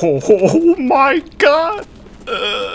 Oh my god! Uh.